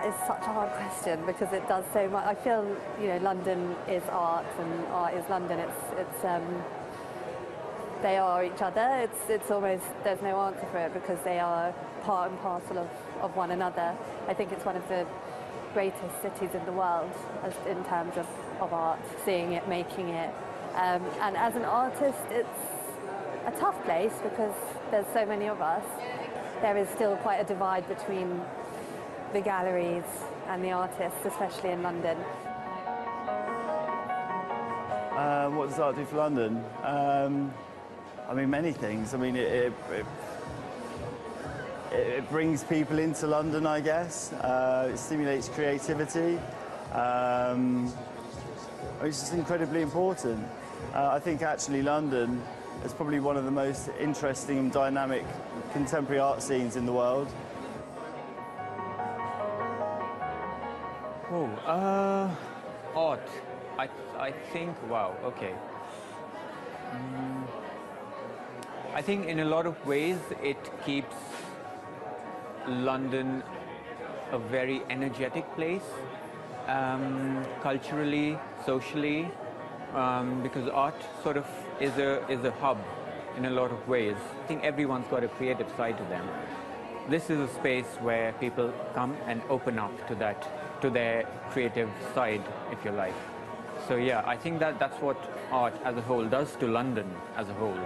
is such a hard question because it does so much. I feel, you know, London is art and art is London. It's, it's, um, they are each other. It's, it's almost, there's no answer for it because they are part and parcel of, of one another. I think it's one of the greatest cities in the world as, in terms of, of art, seeing it, making it. Um, and as an artist, it's a tough place because there's so many of us. There is still quite a divide between the galleries and the artists, especially in London. Uh, what does art do for London? Um, I mean, many things. I mean, it, it, it, it brings people into London, I guess. Uh, it stimulates creativity. Um, it's just incredibly important. Uh, I think actually London is probably one of the most interesting and dynamic contemporary art scenes in the world. Oh, uh, art. I, I think, wow, okay. Mm, I think in a lot of ways it keeps London a very energetic place, um, culturally, socially, um, because art sort of is a, is a hub in a lot of ways. I think everyone's got a creative side to them. This is a space where people come and open up to that, to their creative side, if you like. So yeah, I think that that's what art as a whole does to London as a whole.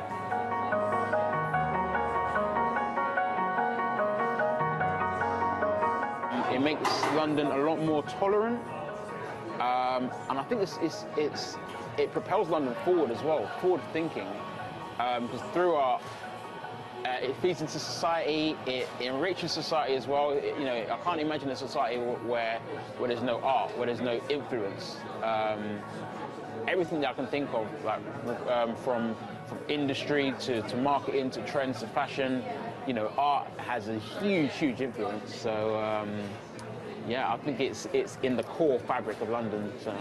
It makes London a lot more tolerant, um, and I think it's, it's, it's, it propels London forward as well, forward thinking, because um, through art, uh, it feeds into society, it enriches society as well. It, you know, I can't imagine a society where, where there's no art, where there's no influence. Um, everything that I can think of, like um, from, from industry to, to marketing to trends to fashion, you know, art has a huge, huge influence. So, um, yeah, I think it's, it's in the core fabric of London. So.